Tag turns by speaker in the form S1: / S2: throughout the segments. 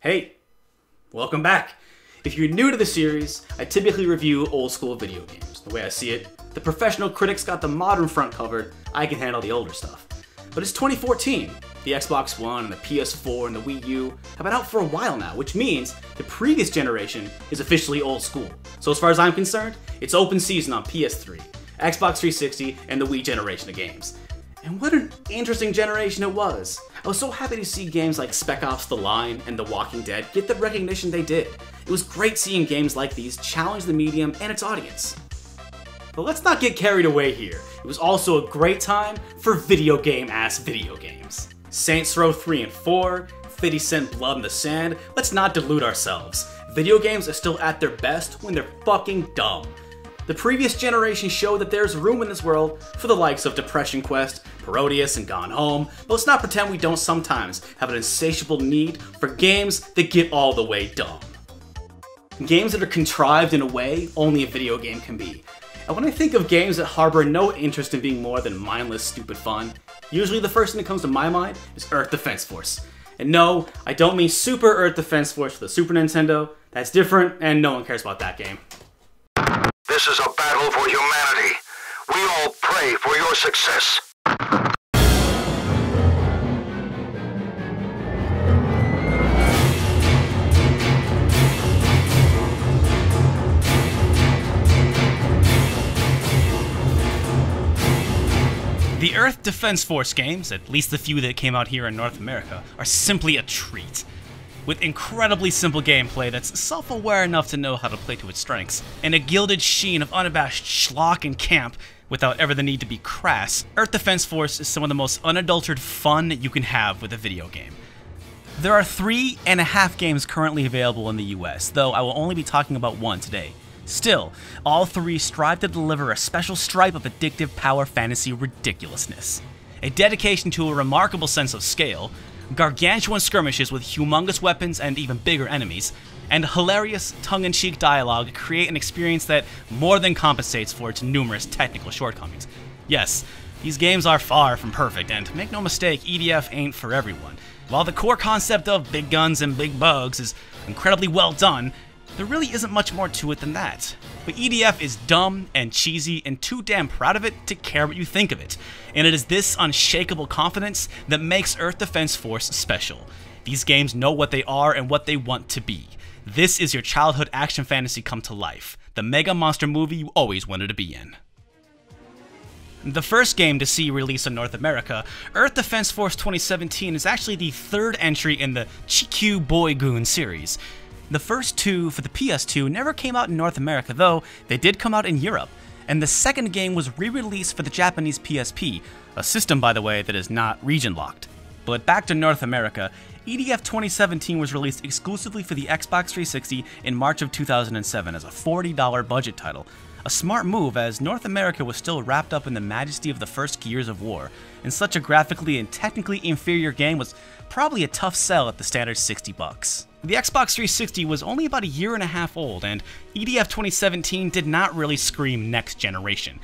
S1: Hey, welcome back. If you're new to the series, I typically review old school video games. The way I see it, the professional critics got the modern front covered, I can handle the older stuff. But it's 2014. The Xbox One and the PS4 and the Wii U have been out for a while now, which means the previous generation is officially old school. So as far as I'm concerned, it's open season on PS3, Xbox 360, and the Wii generation of games. And what an interesting generation it was. I was so happy to see games like Spec Ops The Line and The Walking Dead get the recognition they did. It was great seeing games like these challenge the medium and its audience. But let's not get carried away here. It was also a great time for video game ass video games. Saints Row 3 and 4, 50 Cent Blood in the Sand, let's not delude ourselves. Video games are still at their best when they're fucking dumb. The previous generation showed that there's room in this world for the likes of Depression Quest, Parodius, and Gone Home, but let's not pretend we don't sometimes have an insatiable need for games that get all the way dumb. Games that are contrived in a way only a video game can be. And when I think of games that harbor no interest in being more than mindless, stupid fun, usually the first thing that comes to my mind is Earth Defense Force. And no, I don't mean Super Earth Defense Force for the Super Nintendo. That's different, and no one cares about that game.
S2: This is a battle for humanity. We all pray for your success.
S3: The Earth Defense Force games, at least the few that came out here in North America, are simply a treat. With incredibly simple gameplay that's self aware enough to know how to play to its strengths, and a gilded sheen of unabashed schlock and camp without ever the need to be crass, Earth Defense Force is some of the most unadulterated fun you can have with a video game. There are three and a half games currently available in the US, though I will only be talking about one today. Still, all three strive to deliver a special stripe of addictive power fantasy ridiculousness. A dedication to a remarkable sense of scale, gargantuan skirmishes with humongous weapons and even bigger enemies, and hilarious, tongue in cheek dialogue create an experience that more than compensates for its numerous technical shortcomings. Yes, these games are far from perfect, and make no mistake, EDF ain't for everyone. While the core concept of big guns and big bugs is incredibly well done, there really isn't much more to it than that. But EDF is dumb and cheesy and too damn proud of it to care what you think of it. And it is this unshakable confidence that makes Earth Defense Force special. These games know what they are and what they want to be. This is your childhood action fantasy come to life, the mega monster movie you always wanted to be in. The first game to see release in North America, Earth Defense Force 2017 is actually the third entry in the Chikyu Boeigun series. The first two for the PS2 never came out in North America, though they did come out in Europe, and the second game was re-released for the Japanese PSP, a system by the way that is not region locked. But back to North America, EDF 2017 was released exclusively for the Xbox 360 in March of 2007 as a $40 budget title. A smart move as North America was still wrapped up in the majesty of the first Gears of War, and such a graphically and technically inferior game was probably a tough sell at the standard 60 bucks. The Xbox 360 was only about a year and a half old, and EDF 2017 did not really scream next generation.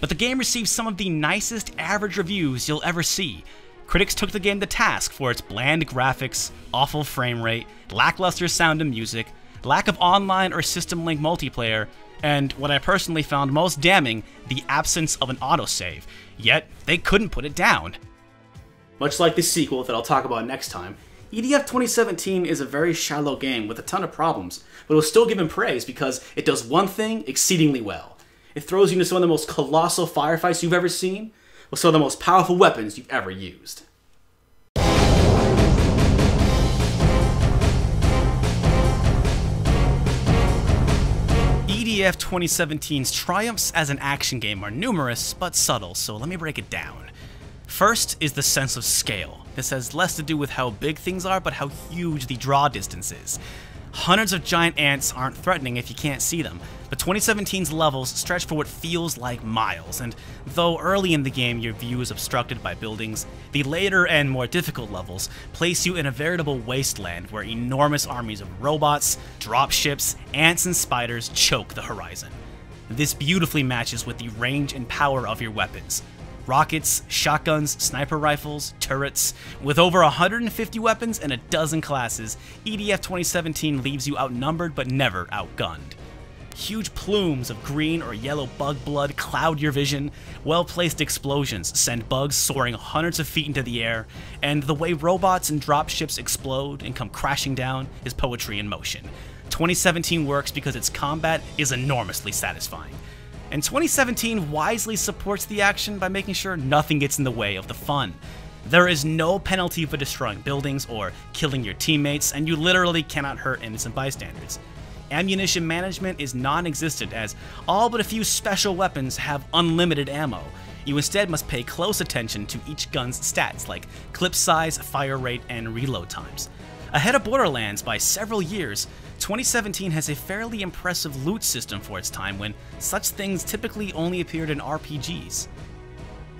S3: But the game received some of the nicest average reviews you'll ever see. Critics took the game to task for its bland graphics, awful frame rate, lackluster sound and music, lack of online or system link multiplayer, and what I personally found most damning, the absence of an autosave. Yet, they couldn't put it down.
S1: Much like the sequel that I'll talk about next time, EDF 2017 is a very shallow game with a ton of problems, but it was still given praise because it does one thing exceedingly well. It throws you into some of the most colossal firefights you've ever seen, with some of the most powerful weapons you've ever used.
S3: EDF 2017's triumphs as an action game are numerous but subtle, so let me break it down. First is the sense of scale. This has less to do with how big things are, but how huge the draw distance is. Hundreds of giant ants aren't threatening if you can't see them, but 2017's levels stretch for what feels like miles, and though early in the game your view is obstructed by buildings, the later and more difficult levels place you in a veritable wasteland where enormous armies of robots, dropships, ants, and spiders choke the horizon. This beautifully matches with the range and power of your weapons. Rockets, shotguns, sniper rifles, turrets. With over 150 weapons and a dozen classes, EDF 2017 leaves you outnumbered but never outgunned. Huge plumes of green or yellow bug blood cloud your vision, well placed explosions send bugs soaring hundreds of feet into the air, and the way robots and dropships explode and come crashing down is poetry in motion. 2017 works because its combat is enormously satisfying. And 2017 wisely supports the action by making sure nothing gets in the way of the fun. There is no penalty for destroying buildings or killing your teammates, and you literally cannot hurt innocent bystanders. Ammunition management is non existent, as all but a few special weapons have unlimited ammo. You instead must pay close attention to each gun's stats, like clip size, fire rate, and reload times. Ahead of Borderlands by several years, 2017 has a fairly impressive loot system for its time when such things typically only appeared in RPGs.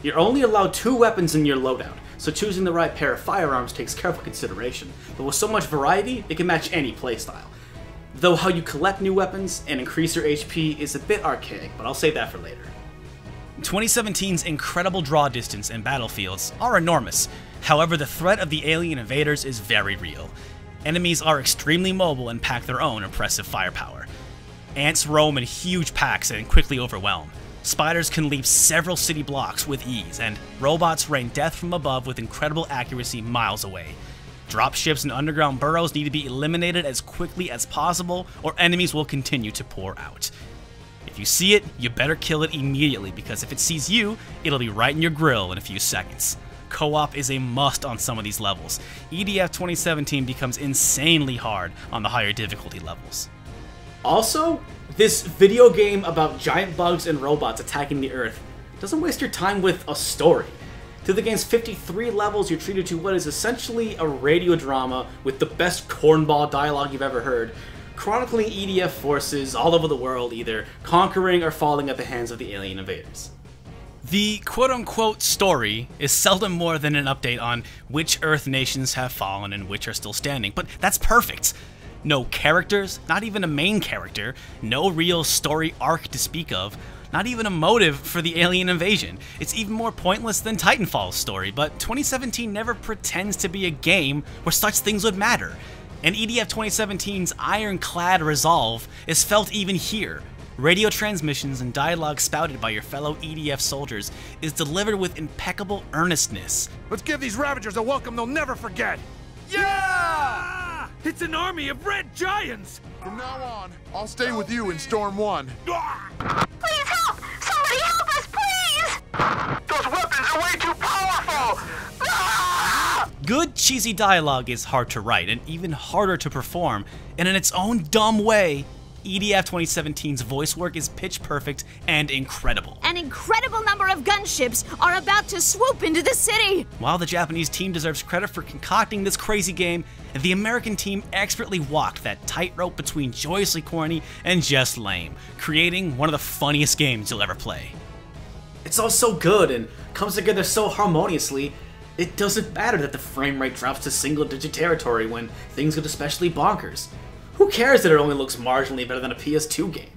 S1: You're only allowed two weapons in your loadout, so choosing the right pair of firearms takes careful consideration, but with so much variety, it can match any playstyle. Though how you collect new weapons and increase your HP is a bit archaic, but I'll save that for later.
S3: 2017's incredible draw distance and battlefields are enormous, however the threat of the alien invaders is very real. Enemies are extremely mobile and pack their own impressive firepower. Ants roam in huge packs and quickly overwhelm. Spiders can leap several city blocks with ease, and robots rain death from above with incredible accuracy miles away. Dropships and underground burrows need to be eliminated as quickly as possible, or enemies will continue to pour out. If you see it, you better kill it immediately because if it sees you, it'll be right in your grill in a few seconds. Co-op is a must on some of these levels. EDF 2017 becomes insanely hard on the higher difficulty levels.
S1: Also, this video game about giant bugs and robots attacking the Earth doesn't waste your time with a story. Through the game's 53 levels, you're treated to what is essentially a radio drama with the best cornball dialogue you've ever heard, chronicling EDF forces all over the world either conquering or falling at the hands of the alien invaders.
S3: The quote unquote story is seldom more than an update on which Earth nations have fallen and which are still standing, but that's perfect. No characters, not even a main character, no real story arc to speak of, not even a motive for the alien invasion. It's even more pointless than Titanfall's story, but 2017 never pretends to be a game where such things would matter. And EDF 2017's ironclad resolve is felt even here. Radio transmissions and dialogue spouted by your fellow EDF soldiers is delivered with impeccable earnestness.
S4: Let's give these Ravagers a welcome they'll never forget! Yeah! It's an army of red giants!
S5: From now on, I'll stay with you in Storm 1.
S6: Please help! Somebody help us, please!
S2: Those weapons are way too powerful! Ah!
S3: Good cheesy dialogue is hard to write and even harder to perform, and in its own dumb way, EDF 2017's voice work is pitch perfect and incredible.
S6: An incredible number of gunships are about to swoop into the city!
S3: While the Japanese team deserves credit for concocting this crazy game, the American team expertly walked that tightrope between joyously corny and just lame, creating one of the funniest games you'll ever play.
S1: It's all so good and comes together so harmoniously, it doesn't matter that the frame rate drops to single digit territory when things get especially bonkers. Who cares that it only looks marginally better than a PS2 game?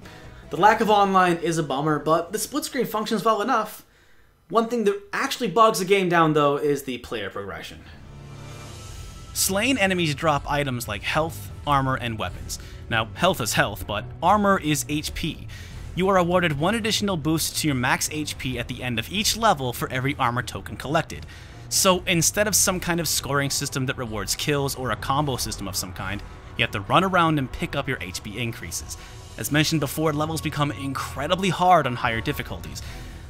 S1: The lack of online is a bummer, but the split screen functions well enough. One thing that actually bogs the game down, though, is the player progression.
S3: Slain enemies drop items like health, armor, and weapons. Now, health is health, but armor is HP. You are awarded one additional boost to your max HP at the end of each level for every armor token collected. So instead of some kind of scoring system that rewards kills or a combo system of some kind, you have to run around and pick up your HP increases. As mentioned before, levels become incredibly hard on higher difficulties.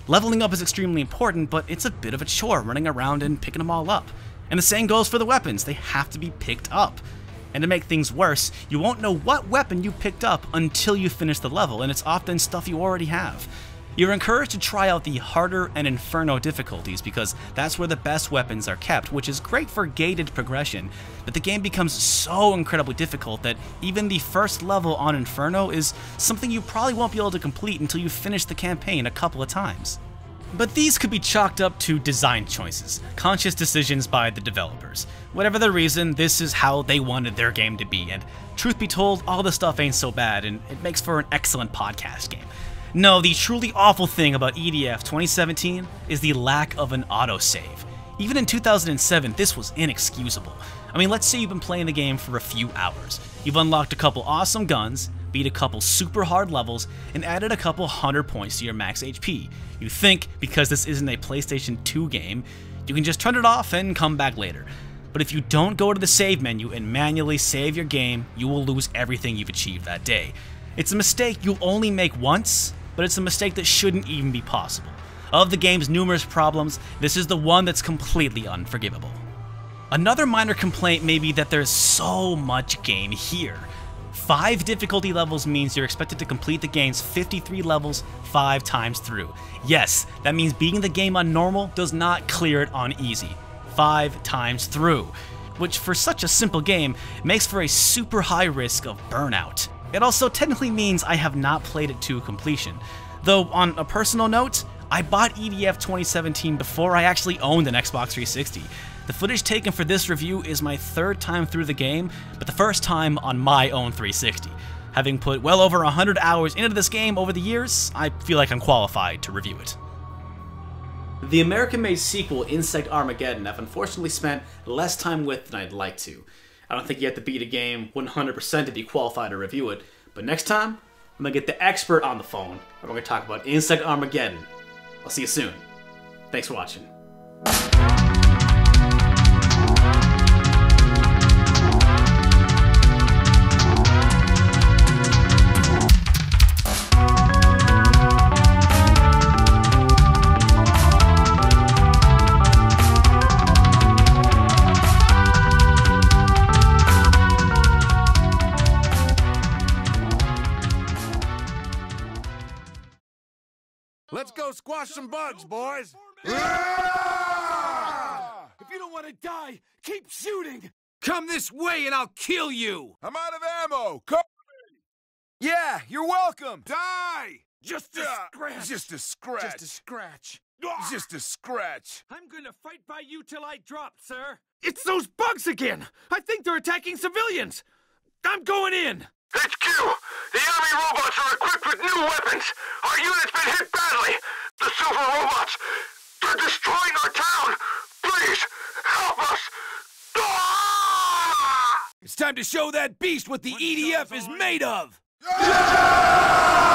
S3: Leveling up is extremely important, but it's a bit of a chore running around and picking them all up. And the same goes for the weapons, they have to be picked up. And to make things worse, you won't know what weapon you picked up until you finish the level, and it's often stuff you already have. You're encouraged to try out the harder and inferno difficulties because that's where the best weapons are kept, which is great for gated progression, but the game becomes so incredibly difficult that even the first level on Inferno is something you probably won't be able to complete until you finish the campaign a couple of times. But these could be chalked up to design choices, conscious decisions by the developers. Whatever the reason, this is how they wanted their game to be, and truth be told, all the stuff ain't so bad, and it makes for an excellent podcast game. No, the truly awful thing about EDF 2017 is the lack of an autosave. Even in 2007, this was inexcusable. I mean, let's say you've been playing the game for a few hours. You've unlocked a couple awesome guns, beat a couple super hard levels, and added a couple hundred points to your max HP. You think, because this isn't a PlayStation 2 game, you can just turn it off and come back later. But if you don't go to the save menu and manually save your game, you will lose everything you've achieved that day. It's a mistake you'll only make once, but it's a mistake that shouldn't even be possible. Of the game's numerous problems, this is the one that's completely unforgivable. Another minor complaint may be that there's so much game here. Five difficulty levels means you're expected to complete the game's 53 levels five times through. Yes, that means beating the game on normal does not clear it on easy. Five times through. Which, for such a simple game, makes for a super high risk of burnout. It also technically means I have not played it to completion. Though, on a personal note, I bought EDF 2017 before I actually owned an Xbox 360. The footage taken for this review is my third time through the game, but the first time on my own 360. Having put well over 100 hours into this game over the years, I feel like I'm qualified to review it.
S1: The American-made sequel, Insect Armageddon, I've unfortunately spent less time with than I'd like to. I don't think you have to beat a game 100% to be qualified to review it, but next time, I'm gonna get the expert on the phone, and we're gonna talk about Insect Armageddon. I'll see you soon. Thanks for watching.
S4: Let's go squash some bugs, boys. If you don't want to die, keep shooting. Come this way and I'll kill you.
S5: I'm out of ammo. Come.
S4: Yeah, you're welcome.
S5: Die.
S4: Just a scratch.
S5: Just a scratch.
S4: Just a scratch.
S5: Just a scratch.
S4: I'm gonna fight by you till I drop, sir. It's those bugs again. I think they're attacking civilians. I'm going in.
S2: HQ! The enemy robots are equipped with new weapons! Our unit's been hit badly! The super robots! They're destroying our town! Please, help us! Ah!
S4: It's time to show that beast what the EDF is made of.
S5: Ah!